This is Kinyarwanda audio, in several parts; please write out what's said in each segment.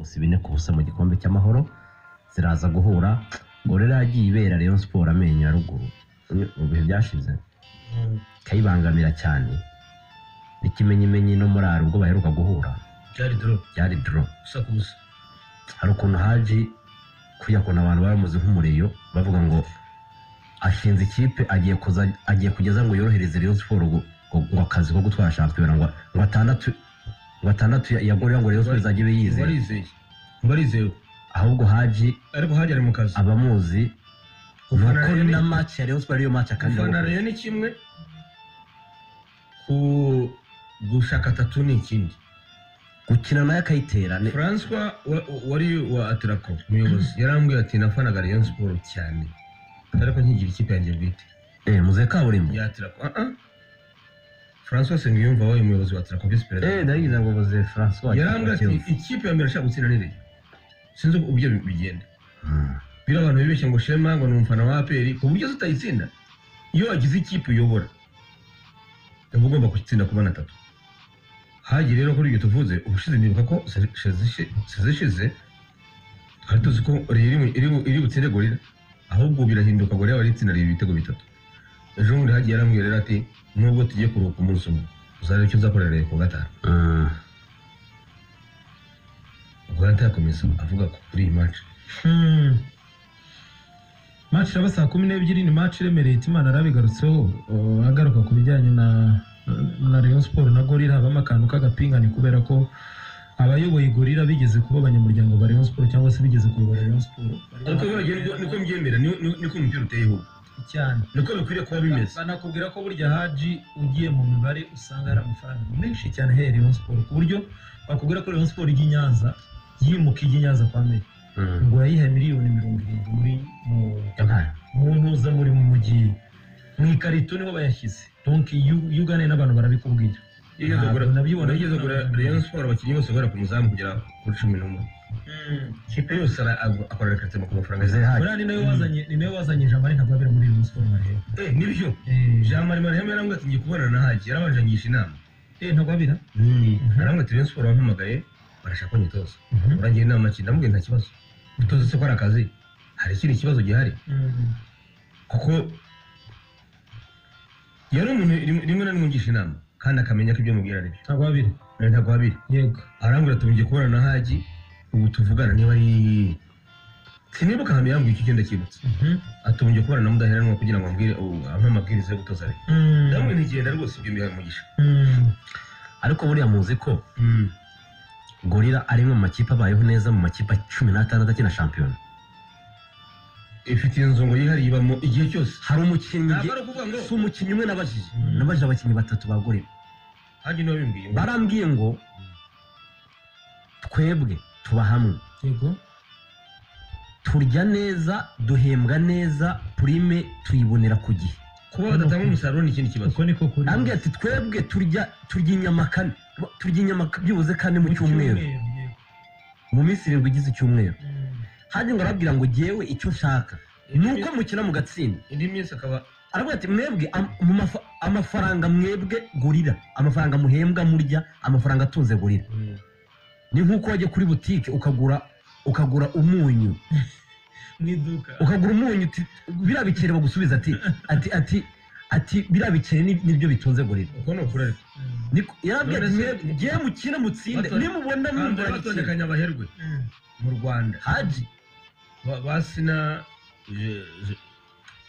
fusi bine ku busa mu gikombe cy'amahoro ziraza guhura gorera yagiye ibera Rayon Sport amenyo ya ruguru. Mu bihe byashize ikayibangamira cyane. N'ikimenyimenyi no muri ubwo baheruka guhura. Byari doro byari doro gusa ku busa. Hari ukuntu haji kujya kuntu abantu baramuzi nk'umureyo bavuga ngo ashinze ikipe agiye kugeza ngo yorohereze Rayon Sport ngo ngo akazi ko gutwara shampiyona ngo ngo atandatu ngo atandatu ya- ya gorira ngo Rayon Sport izajye ibe yizeye barizewe ahubwo haji ariko hajya ari mu kazi. abamuzi nuko na match ya Rayon Sport ariyo match kandi gufana rero ni kimwe. Ku gushaka atatu ni ikindi. Gukina na yo akayitera François wa- wari wa atrako umuyobozi yarambwiye ati nafanaga Rayon Sport cyane. Ariko nkigira ikipe yanjye bwite. Eh muze kaburimbo. Ya atrako ah ah François Sengiyumva wabaye umuyobozi wa eh perezida ndayigize ngo muze François yarambwiye ati ikipe ya mbere ashaka gutsinda ni Rayon sinzi uburyo bi- bigenda Hmm. biriya abantu bibeshye ngo shema ngo ni umufana wa APR ku buryo tutayitsinda iyo wagize ikipe uyobora uba ugomba gutsinda ku bana atatu hagiye rero kuri ibyo tuvuze ubushize nibuka ko sezishize twari tuzi ko iri butsinde gorira ahubwo birahinduka gorira wari itsinda reba ibitego bitatu ejo bundi hagiye yarambwira rero ati nubwo tugiye kuruhuka umunsi umwe uzareba icyo uzakorera ku gatanu Hmm. ubwo yakomeza avuga kuri iyi Hmm. match iraba saa kumi n'ebyiri ni match iremereye Hitimana arabigarutseho uh, agaruka ku bijyanye na na Rayon Sport na Gorilla habamo akantu k'agapingane kubera ko abayoboye Gorilla bigeze kuba abanyamuryango ba Rayon Sport cyangwa se bigeze kuyobora Rayon Sport ariko niko- mbyemera ni- ni- niko umupira uteye ahubwo cyane. Niko bikwiriye kuba bimeze. Banakubwira ko burya haji ugiye mu mibare usanga hari amafaranga menshi cyane ahereye Rayon Sport ku buryo bakubwira ko Rayon Sport ijya i Nyanza yimuka ijya i Nyanza kwa Meya Hmm. ngo yayihaye miliyoni mirongo irindwi muri mu Yampaye. mu mujyi. Mu ikarito ni ho bayashyize. Donc iyo iyo uganiye n'abantu barabikubwira. Nabibona nageze kugura Rayon Sport abakinnyi bose guhera ku muzamu kugera kuri cumi n'umwe. Ikipe yose ara- ag- akorera karitema ku mafaranga haji buriya ni nawe wazanye ni nawe wazanye jamari ntabwo abera muri Rayon Sport mareba eh ni byo? Eh. Jean Marie Marihame yarambwira ati ngiye kubonana na Haji yarabanje angisha inama. Eh ntabwo abira? Arambwira ati Rayon Sport wampamagaye barashaka ko nyitoza Mhm. urangira inama ki? Ndamubwira nta kibazo. Gutoza se ko ari akazi? Hari ikindi kibazo gihari? Mm. kuko yari umuntu rim- rimwe na rimwe ungisha inama kandi akamenya ko ibyo mubwira ari byo ntabwo abira? Eh, yego. Arambwira ati ngiye kubonana na Haji ubu tuvugana niba ari sinibuka ahantu yambwiye icyo cyenda kibutse Mhm. ati ubu ngiye kubana na mudaheranwa kugira ngo ambwire ubu ampe amabwiriza yo gutoza rero Mm. ndamwe ntigenda rwose ibyo mbihaye umugisha. Mm. ariko buriya muzi ko gorira ari mu makipe abayeho neza mu makipe cumi n'atandatu akina shampiyona. Ifite inzungu yihariye ibamo igihe cyose. Hari umukinnyi si umukinnyi umwe nabajije. Mm. nabajije abakinnyi batatu ba gorira barambwiye ngo twebwe. Tuba hamwe yego. Turya neza duhembwa neza purime tuyibonera ku gihe. Kuba badatanga umusaruro ni ikindi kibazo. Uko niko kuri arambwira ati twebwe turya turya inyama kane turya inyama byibuze kane mu cyumweru. mu minsi irindwi igize icyumweru. Mm. hajya ngo arabwira ngo jyewe icyo nshaka. Ni uko mukina mu gatsinda indi minsi akaba aravuga ati mwebwe amafaranga mwebwe gurira. Amafaranga muhembwa murya amafaranga atunze gurira. Ni nk'uko wajya kuri butike ukagura ukagura umunyu. Mu iduka. Ukagura umunyu biriya bikere bagusubiza ati ati ati ati biriya bikere ni- ni byo bitunze gorira uko ni ukuri? Ariko Mm. Yarabwiye ati ngewe mukine mutsinde. Nimubona gukina batondekanya abaherwe mu rwanda. Haji. Ba-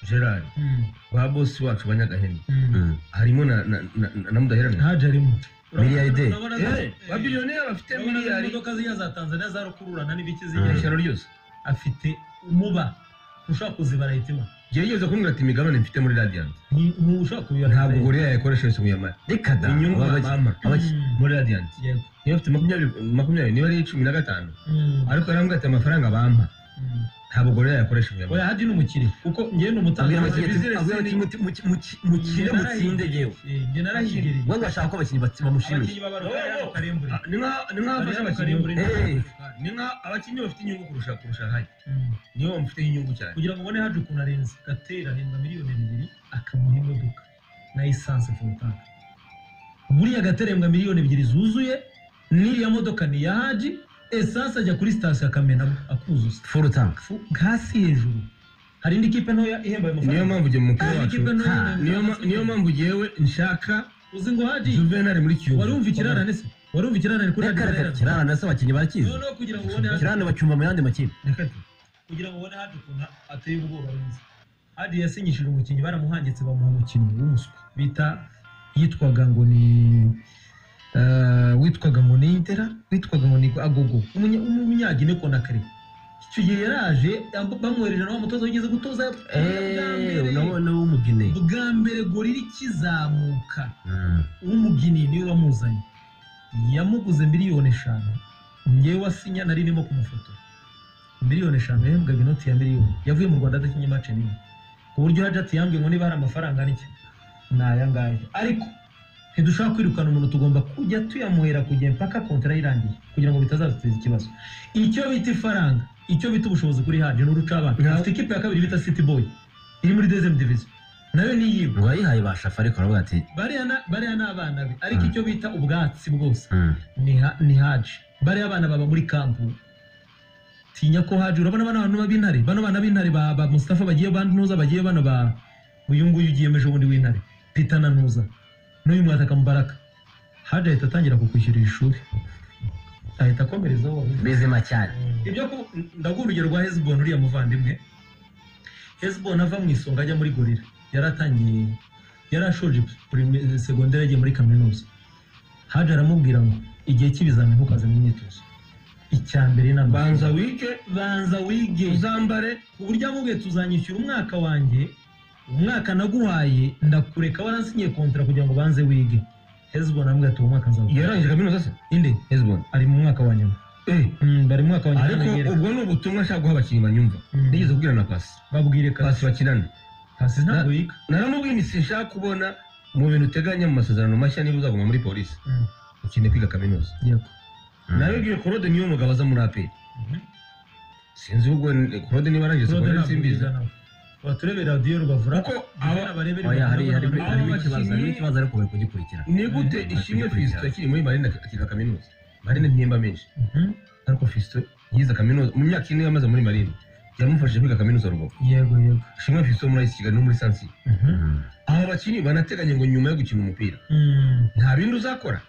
gerard Mm. ba bosi wacu banyagahene Mm. Mm. harimo na na na- na mudaheranwa haje arimo Miliyarderi. Urabona za- Eh, ba biliyoneri bafite urabona za miliyari imodoka ziriya za tanzania za rukururana n'ibiki Mm. zijya ishyano ryose afite umuba. Ushobora kuzibara hitima gerageza kumbwira ati imigabane mfite muri radiant Ni- ntushobora kubibara ntabwo guriya yakoresha yose muyamara reka da. Inyungu aba baki- bampa abaki- Mm. muri radiant yego. Niba afite makumyabiri makumyabiri niba ari cumi na gatanu Mm. ariko yarambwira ati amafaranga bampa Mm. Ntabwo guriya yakoresha oya muyamara haji ni umukire kuko njyewe ni umutangaza abwira abakinnyi ati- business abwira ni- abakinnyi muti- muki- muki- mukine mutsinde yewe njye narahigereye we ngo ashaka ko abakinnyi bamushimisha Ah, ni nka- ni nk'aho afashe Hariya abakinnyi. Ni nka abakinnyi bafite inyungu kurusha kurusha hayi Mm. niyo bamufiteho inyungu cyane. Kugira ngo ubone haje ukuntu arenze gatera ahembwa miliyoni ebyiri akamuha imodoka. Na esanse fotanga buriya gatera ahembwa miliyoni ebyiri zuzuye n'iriya modoka ni iya haji esanse ajya kuri sitasiyo akamenamo akuzuza furu tank. Fu- hasi hejuru. Hari indi kipe ntoya ihemba ayo niyo mpamvu ugiye mu mupira wacu niyo mpamvu ngewe nshaka uzi ngo haji juvenal muri kiyovu. wari wumva ikirarane se? Wari wumva ikirarane kuri Haji reka kirarane se abakinnyi barakizi noneho kugira ngo ubone Haji. Kirarane bacyumva mu yandi makipe. Kugira ngo ubone Haji ukuntu ateye ubwoba neza. Haji yasinyishije umukinnyi baramuhangitse bamuha umukinnyi w'umuswa. Bita yitwaga ngo ni witwaga ngo ni Intera witwaga ngo ni Agogo. Umunya- umunyagine Konakari icyo gihe yaraje bamwohereje na wa mutoza wigeze gutoza bwa eee mbere. nawe nawe w'umugine bwa mbere gorira ikizamuka Mm. w'umugini ni we wamuzanye. Yamuguze miliyoni eshanu. Ngewe wasinya nari ndimo kumufotora. Miliyoni eshanu yahembwaga inoti ya miliyoni. Yavuye mu rwanda adakinye mace n'imwe ku buryo hajati yambwiye ngo niba hari amafaranga n'iki ni aya ngaya ariko ntidushobora kwirukana umuntu tugomba kujya tuyamuhera kujya mpaka kontara irangiye kugira ngo bitazaduteza ikibazo. Icyo bita ifaranga icyo bita ubushobozi kuri haje ni urucabana afite ikipe ya kabiri bita city boy iri muri dezemu diviziyo na yo ni yiwe ngo yayihaye ba shafa ariko aravuga ati bariya ni abana be. Ariko Mm. icyo bita ubwatsi bwose mm. ni ha- ni haji bariya abana baba muri kampu tinya ko haji urabona bano bantu b'intare? Bano bana b'intare ba, mustafa bagiye ba ntuza bagiye bano ba uyu nguyu ugiye ejo bundi w'intare. Pita na ntuza. N'uyu mwataka mubaraka haji ahita atangira kukwishyurira ishuri ahita akomerezaho bizima cyane. Ibyo ku ndaguha urugero rwa heziboni uriya muvandimwe. Heziboni ava mu isonga ajya muri gorira yari atangiye yari ashoje segonderi agiye muri kaminuza. Haje aramubwira ngo igihe cy'ibizamini ntukaze mu myitozo icya mbere ni banza wige. Banza wige. Uzambare. Ku buryo amubwiye tuzanyishyura umwaka wanjye umwaka naguhaye ndakureka waransinyiye kontara kugira ngo banze wige. Heziboni aramubwira ati uwo mwaka nzawukora yarangije kaminuza se inde? Hezbon. Ari mu mwaka wa nyuma. Eh. Mm, bari mu mwaka wa nyuma. Ariko ubwo ni ubutumwa nshaka guha abakinnyi banyumva. Mm. nigeze kubwira na pasi. Babwire pasi. Bakinana. Kasi ntabwo yiga naramubwiye nti sinshaka kubona mu bintu uteganya mu masezerano mashya niba uzaguma muri polisi Mm, ukeneye kwiga kaminuza. Nabibwiye korode niyo mugabo aza muri aperi sinzi ubwo korode niba arangije ntabwo simbizi. Baturebere radiyo rubavura ikibazo ariko bari kugikurikira ni gute ishimwe fisito akiri muri marine akiga kaminuza? Marine ntiyemba menshi Mhm. ariko fisito yize kaminuza. Mu myaka ine yamaze muri marine yamufashije kwiga kaminuza rubavu. Yego yego. Ishimwe fisito muri ayisi kigali no muri sansi Mhm. Aba bakinnyi banateganya ngo nyuma yo gukina umupira. Mm, nta bindi uzakora.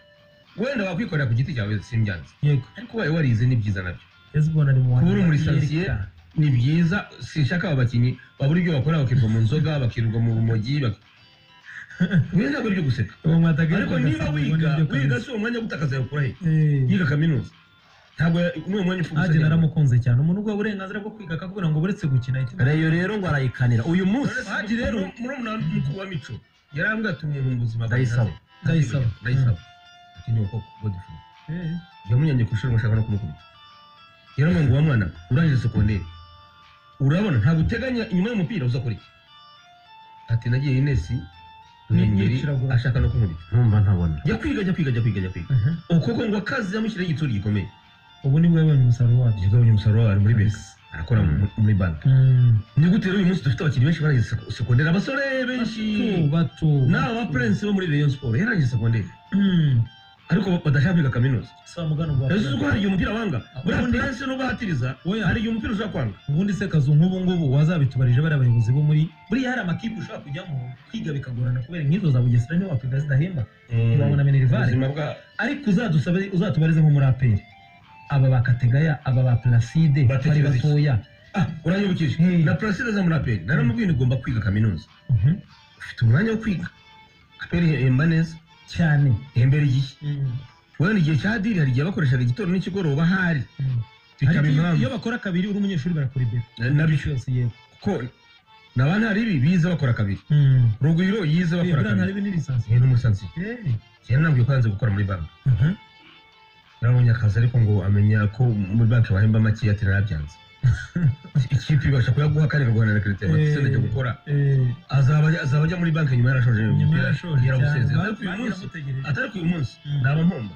Wenda wakwikorera ku giti cyawe simbyanze yego. Ariko ubaye warize ni byiza na byo. Kuba uri muri sansiye. Ni byiza sinshaka aba bakinnyi babura ibyo bakora bakirirwa mu nzoga bakirirwa mu rumogi bino ntabwo ari guseka ariko niba wiga wiga si uwo mwanya wo gutakaza yakura he Eh, yiga kaminuza. Ntabwo n'uwo mwanya upfa Haji naramukunze cyane. Umuntu ubwo uburenganzira bwo kwiga akagura ngo buretse gukina reyo rero ngo arayikanira uyu munsi haji rero. Murumuna mukuru wa mico. Yarambwiye ati umuntu mu buzima Ndayisaba. Ndayisaba. ndayisaba. Ati ni koko godifrey yamunyanye ku ishuri ngo ashaka no kumukubita. Yaramubwiye ngo wa mwana urangije sekonderi urabona ntabwo uteganya inyuma y'umupira uzakora iki ati nagiye inesi ashaka no kumubita numva ntabona. Jya kwiga jya kwiga jya kwiga jya kwiga. Mhm. ngo akazi yamushyiraho igitsuri gikomeye. Ubu ni bwo yabonye umusaruro wabyo yabonye umusaruro wawe muri besi arakora muri banki Mm. ni gute rero uyu munsi dufite abakinnyi benshi barangije seko- sekonderi? Abasore benshi. N'aba ba prince bo muri rayon sport yarangije sekonderi. Mm. Ariko badashaka kwiga kaminuza. Ese uko hari igihe umupira wanga? Buriya prince nubwo ahatiriza hari igihe umupira ushobora kwanga? Ubundi se kazu nk'ubu ngubu wazabitubarije bari abayobozi bo muri buriya hari amakipe ushobora kujyamo kwiga bikagorana kubera nk'izo za bugesera niho wakwiga zidahemba. Ntibabona minerivare ariko uzadusabe uzatubarize nko muri aperi aba ba kategaya aba ba placide bari batoya. Ah uranyibukije. Na placide za muri aperi naramubwiye ni ugomba kwiga kaminuza. Mhm. ufite umwanya wo kwiga? Aperi ihemba neza cyane ihembera igihe. Mm. wenda igihe cya diri hari igihe bakoreshaga igitondo n'ikigoroba hari Mm. iyo- bakora kabiri uri umunyeshuri barakora imbere na byo yose yego na ba ntaribi bize bakora kabiri. Mm. rugwiro yize bakora kabiri. ni n'umusansi Eh. kera ntabwo ko yanze gukora muri banki. Mhm. yarabonye akazi ariko ngo amenya ko muri banki bahemba make ati narabyanze ikipe ibasha kuyaguha kandi ikaguhana na kerete bati Eh. se ndajya gukora Eh. azaba ajya muri banki nyuma yarashoje nyuma yarashoje atari uyu munsi. Naba mpomba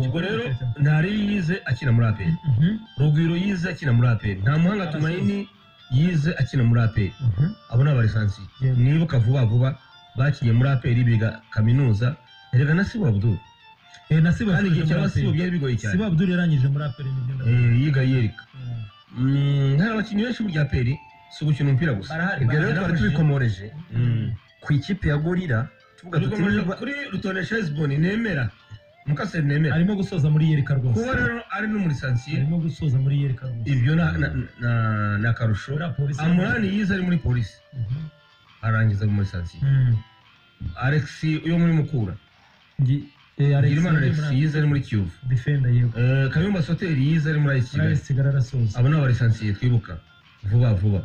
ubwo rero ntari yize akina muri aperi Mhm. rugwiro yize akina muri aperi nta muhanga tumayini yize akina muri aperi Mhm. abo ni abarisansi nibuka vuba vuba bakinnye muri aperi biga kaminuza. Erega na sibo abdul. Eh, na Sibo kandi igihe muri cyaba sibo APR. byari bigoye cyane. Sibo Abdul yarangije muri aperi ni byo. Eh, yiga yereka Mm. Hari abakinnyi benshi mu rya peri si ugukina umupira gusa. Ibyo rero twari tubikomoreje. Mm. ku ikipe ya gorira tuvuga tuti kuri rutonesha hezboni nemera. Mukaseri nemera. Arimo gusoza muri yereka rwose. Kuba rero ari n'umurisansiye arimo gusoza muri yereka rwose. Ibyo na- na- polisi amurani yize ari muri polisi Mhm. arangiza muri sansiye Mm. alex yo muri mukura. Ngi- eh, Alex girimana uri alex muri- yize ari muri kiyovu defender yego. Eh, kayumba soteri yize ari muri ayisi kigali Kigali arasoza abo ni abarisansiye twibuka. Vuba vuba.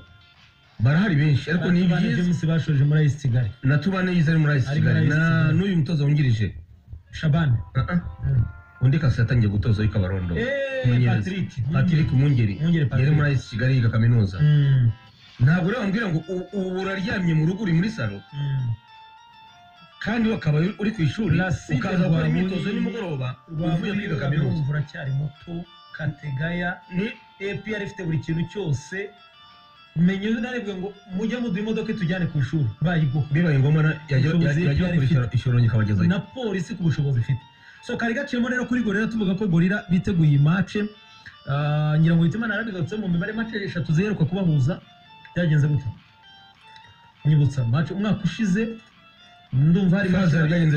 Barahari benshi ariko ni byiza. bashoje muri AS Kigali. Na tubane yize ari muri ayisi kigali. na n'uyu mutoza wungirije. Shabani Ah, ah. Mm. undi kasi yatangiye gutoza ariko abarondo Eh. Patrick. Patrick Mwungeri yari muri ayisi kigali yiga kaminuza. Mm. ntabwo rero wambwira ngo ubu uraryamye mu rugo uri muri salo? Mm. Kandi wakaba uri ku ishuri ukaza gukora imyitozo nimugoroba uvuye kwiga kaminuza. uracyari muto kategaya ni APR ifite buri kintu cyose. Menye narebwe ngo mujye muduha imodoka itujyane ku ishuri. Bibaye ngombwa yajya Ubushobozi yajya yari gukora ifite. ishoro ikabagezayo na polisi ku bushobozi ifite. So kari gaciyemo rero kuri gorira tuvuga ko gorira biteguye iyi mace Ah, ngira ngo hitimana yarabigarutse mu mibare mace eshatu ziheruka kubahuza. Byagenze gutya. Nyibutsa mace umwaka ushize ndumva hari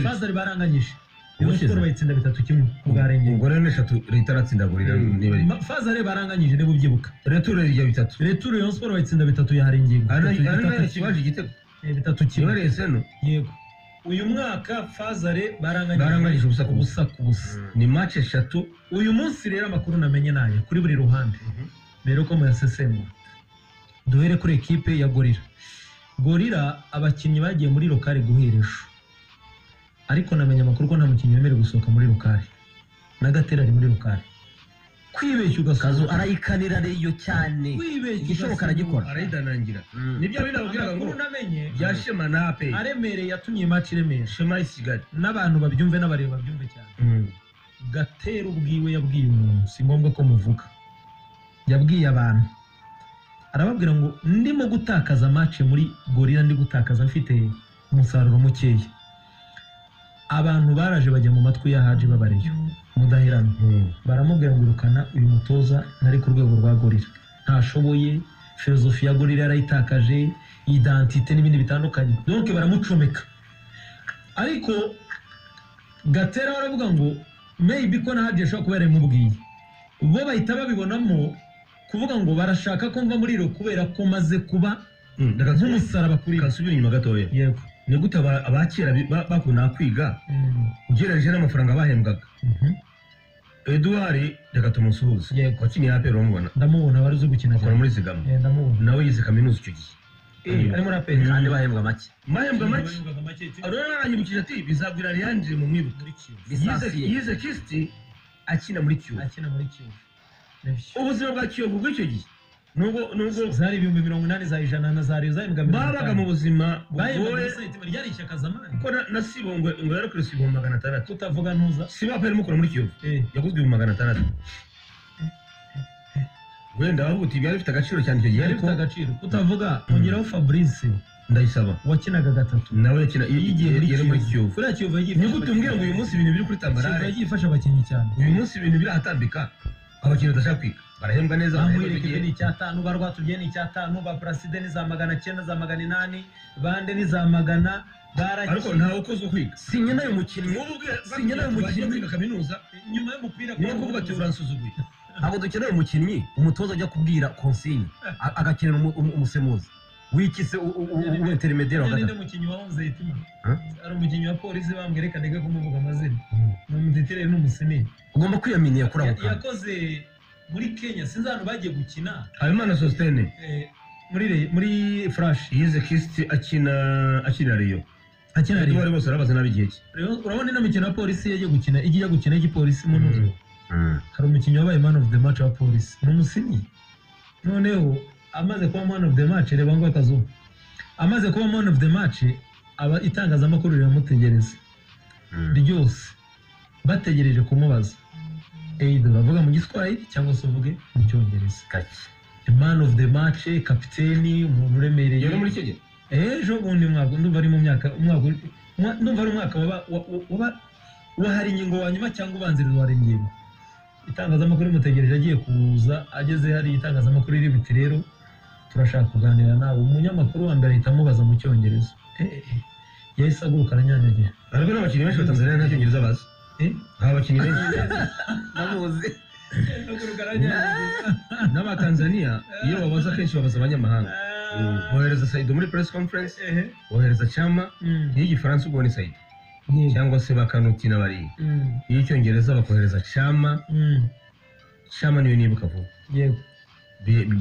fazari baranganyije Rayon? Sport bayitsinda bitatu kimwe ubwarengeye ubwo rero n'eshatu leta aratsindagurira niba ari fazari baranganyije niba ubyibuka reture rijya bitatu returo Rayon Sport bayitsinda bitatu ari Bitatu- ari kibaje igitego bitatu kimwe ari eseno yego uyu mwaka fazare baranganyije Baranganyije ubusa ku ubusa ku busa ni match eshatu uyu munsi rero amakuru namenye na yo kuri buri ruhande mbere yuko muyasesengura duhere kuri ekipe ya gorira gorira abakinnyi bagiye muri lokari guhera ejo. Ariko namenye amakuru ko nta mukinnyi wemerewe gusohoka muri lokari n'agatera ari muri lokari kwibeshya ugasohoka arayikanira reyo cyane. Igishoboka aragikora. arayidanangira. Mm. ni byo binababwiraga ngo amakuru namenye bya shema na ape. Aremereye yatumye imaci iremesha shema y'i kigali n'abantu babyumve n'abareba babyumve cyane. Gatera ubwiwe yabwiye umuntu. Si ngombwa ko muvuga. Yabwiye abantu. Arababwira ngo ndimo gutakaza match muri gorira ndi gutakaza mfite umusaruro mukeya. Abantu baraje bajya mu matwi ya haji babareyo. Mudaherana baramubwira ngo irukana uyu mutoza ntari ku rwego rwa gorira ntashoboye filozofi ya gorira yarayitakaje identite n'ibindi bitandukanye. Donc baramucomeka. Ariko gatera baravuga ngo maybe ko na haji ashobora kuba yaramubwiye bo bahita babibonamo kuvuga ngo barashaka ko mva muri iro kubera ko maze kuba nk'umusaraba kuri kasubira inyuma gatoya. Yego. Ni gute aba- abakera bi- ba- bakundaga kwiga? Mm. ugereranyije n'amafaranga bahembwaga? Mhm. eduard reka tumusuhuze. Wakiniye aperi uramubona ndamubona wari uzi gukina cyane. muri zigama. Nawe yize kaminuza icyo gihe. Ari muri aperi kandi bahembwa make. Mahembwa make? Rero aranyibukije ati bizagwira riyanje mu Lisansiye. yize kisiti akina muri kiyovu ubuzima bwa kiyovu bw'icyo gihe zari ibihumbi mirongo inani za ijana na za riyo zahembwa mirongo babaga mu buzima bugoye ryari ishyaka zamani? Kuko na- na sibo ngo ngo yarakure sibo magana atandatu. Tutavuga ntuza sibo aperi mukora muri kiyovu. Eh, yaguzwe ibihumbi magana atandatu. Wenda wavuga uti byari bifite agaciro cyane icyo gihe yari ariko agaciro. Utavuga ongeraho fabrice ndayisaba. wakinaga gatatu. Nawe yakina yigiye muri yari muri kiyovu. Kiyovu. Kuriya kiyovu yagiye ni ifasha gute umbwira ngo uyu munsi ibintu biri kuri Kiyovu tambarare yagiye ifasha abakinnyi cyane. Uyu munsi ibintu birahatambika abakinnyi badashaka barahembwa neza igihe ni icyatanu ba rwatubye ni icyatanu ba puraside ni za magana cyenda za magana inani bande ni za magana ariko ntawe ukozwe kwiga. Sinye na yo mukinnyi. Nk'ubu ubwe Sinjye nawe bagiye mukinnyi. kaminuza nyuma y'umupira niyo kuvuga ati uransuzuguye ntabwo dukeneye umukinnyi umutoza ajya kubwira konsigne a- agakenera umu- umu- umusemuzi. Wikise uwenterinederi wa gatatu. mukinnyi wa onze Huh? ari umukinnyi wa polisi bambwira reka ndeke kumuvuga amazina. Ni umutitireri n'umusiniri ugomba kwiyaminiya kuri ako kantu. yakoze muri kenya. Sinzi ahantu bagiye gukina. Habimana sositene eh, muri muri flash. Yize kisiti akina akina riyo akina Rayon. bose arabaza n'ab'igihe cye Rayon- urabona ino mikino ya polisi yagiye gukina igiye gukina y'igipolisi mu ntuzo Mm. hari umukinnyi wabaye man of the match wa polisi ni umusinyi. Noneho amaze kuba man of the match reba ngo akazuba amaze kuba man of the match aba itangazamakuru riramutegereza. Mm. ryose. Bategereje kumubaza. Either uravuga mu giswahili cyangwa se uvuge mu cyongereza. Man of the match kapiteni umuntu uremereye ejo bundi mwaka ndumva ari mu myaka ndumva ari umwaka waba wa- wa- waba wahari ingingo wa nyuma cyangwa ubanziriza wahari ingingo. Itangazamakuru rimutegereje agiye kuza ageze hari itangazamakuru riri biti rero. Turashaka kuganira nawe. Umunyamakuru wa mbere ahita amubaza mu cyongereza. Eh, eh, eh. yahise aguruka aranyanyagira ariko n'abakinnyi benshi ba Tanzania nta cyongereza bazi. Eh? nta bakinnyi benshi. Bamuzi n'abatanzaniya iyo babaza akenshi babaza abanyamahanga. Bohereza sayido muri press conference. Bohereza Chama. Mm. iyo igifaransa ubwo ni Saido cyangwa se bakanukina bariya. Mm. iyo icyongereza bakohereza cyama cyama niyo nibuka vuba.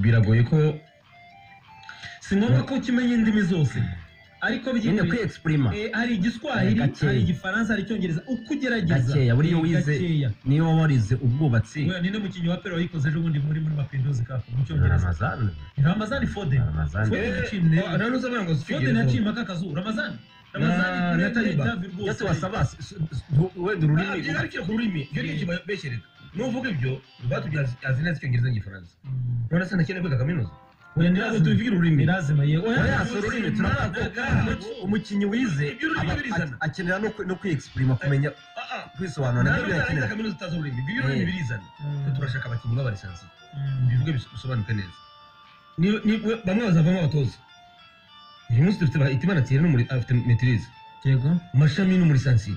Biragoye ko si ngombwa ko ukimenya indimi zose. Ariko nyine by'ukuri kwiexprima Eh, hari igiswahili Gakeya. hari igifaransa hari icyongereza. Uko ugerageza? Gakeya buriya eh, wize gakeya. niyo waba warize ubwubatsi. Wewe, ninde mukinnyi wa pera wayikoze ejo bundi muri muri mapinduzi kafu mu cyongereza? Ramazani ramazani foden. Ramazani Foden yaciye Oh, none uzabona ngo si foden icyongereza yaciye impaka akazu ramazani Na- ramazani na kure- Taliba. David rwose. ndetse wasaba s- s- s- wenda Ah, ururimi byigarukira ku rurimi icyo ni ikibeshereza nuvuga ibyo batubwira azi neza icyongereza n'igifaransa Mm. none se ntakeneye kwiga kaminuza? Oya, lazima. tubivugira ururimi. Ni lazima ye oya ururimi. turavuga umukinnyi wize akenera no kwi- no kwiexprima kumenya Ah, ah. kwisobanura. Nabyo birakenewe kaminuza utazi ururimi. Ibyo ururimi birizana Mm. Turashaka abakinnyi b'abalisansi Mm. bivuge bis- bisobanuke neza. Bamwe bazavamo abatoza uyu munsi dufite thierry n'umuri- afite metirize yego. Mashami no muri sansi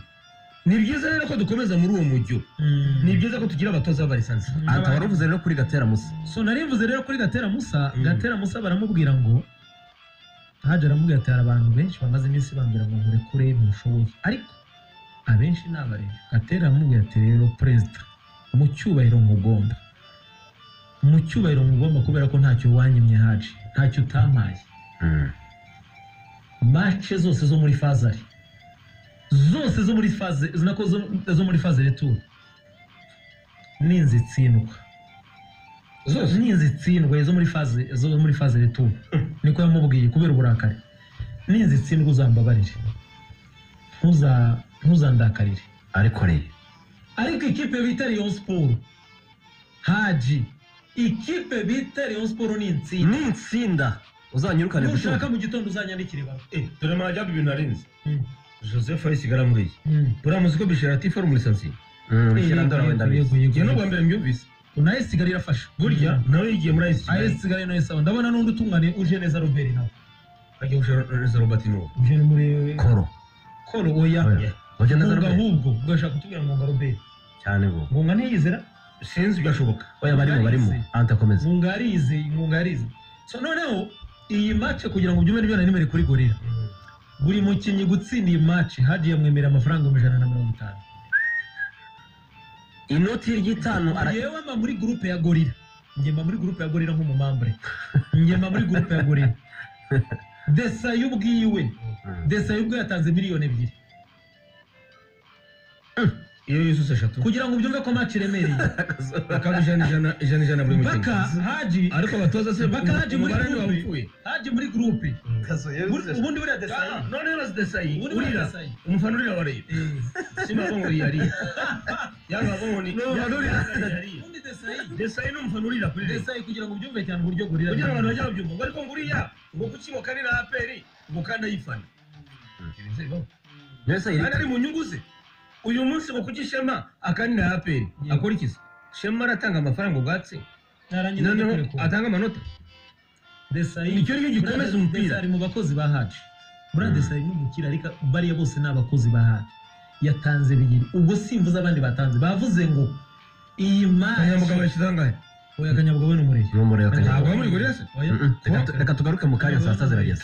ni byiza rero ko dukomeza muri uwo mujyo. Mm. ni byiza ko tugira abatoza b'abalisansi Mm. anta wari uvuze rero kuri gatera musa. So nari mvuze rero kuri gatera musa Mm. gatera musa baramubwira ngo haje aramubwira ati hari abantu benshi bamaze iminsi bambwira ngo nkurekure ntushoboye. Ariko abenshi ni abareba gatera aramubwira ati rero perezida mu cyubahiro nkugomba mu cyubahiro nkugomba kubera ko ntacyo wanyimye haje ntacyo utampaye mace zose zo muri fazari. Zose zo muri faze zinako zo, zo muri faze retour ninzitsindwa zose? Ninzitsindwa zo muri faze zo muri faze retu niko yamubwiye kubera uburakari. Ninzitsindwa uzambabarire. Ntuza ntuzandakarire. Ariko rero ariko ikipe bita Rayon Sport Haji ikipe bita Rayon Sport ni intsinda nitsinda uzanyirukane gushaka mu gitondo uzanyandikire baro Eh, dore majya ibintu narinzi. Mm, joseph ayisigara ambwiye mm. buriya muzi ko bishira umulisansi shyirandora wenda Yego, n'ubwa mbere mbyumvise na yo sigara irafasha burya nawe yigiye muri ayisi ayo sigara. Nayo sawa. Ndabona n'undi utungane uje neza Robert nawe ajya gushoreza robert nuwo uje muri koro. Koro oya. Ujya neza Robert? ahubwo ugashaka kutubwira ngunga Robert. Cyane ngo ngunga ntiyizera sinzi byashoboka oya barimo barimo. Yarize. anta akomeza ngunga yarize ngunga yarize so noneho iyi match kugira ngo ubyume ni byo nari nimere kuri gorira buri mukinnyi gutsinda iyi match haji yamwemerera amafaranga ibihumbi ijana na mirongo itanu. Inoti ara- yewe mba muri gurupe ya gorira njye mba muri gurupe ya gorira nk'umumambure njye mba muri gurupe ya gorira desayi ubwiwe. Mm. desayi ubwe yatanze miliyoni ebyiri. Iyo eshatu kugira ngo ubyumve ko match iremereye bakaba ijana ijana ijana ijana buri mukino haji ariko abatoza se baka haji muri haji muri ubundi buriya desayi none urazi desayi ubundi buriya urira desayi umufana urira wareba Eh, simba ngo yari yaba ni ubundi desayi desayi ni umufana urira kuri desayi kugira ngo ubyumve cyane uburyo gurira kugira abantu bajye babyumva ngo ariko ngo uriya ngo kuki mukanira aperi ngo mbese ari mu nyungu ze uyu munsi ngo kuki shema? Akanira aperi Yego. akora iki se? Shema aratanga amafaranga ubwatsi. Narangiza noneho kurekura. atanga amanota. Desayi Icyo ni cyo gikomeza buriya umupira. desayi ari mu bakozi ba haji buriya Mm. desayi ni umukire ariko bariya bose ni abakozi ba haji yatanze bibiri ubwo simvuze abandi batanze. Bavuze ngo iyi kanyamugabo match yashyize angahe? Oya kanyabugabo ni umurenge ni umuriro ntabwo kanyarwanda wamuri gorira se oya. reka tugaruke mu kanya saa sita zirageze.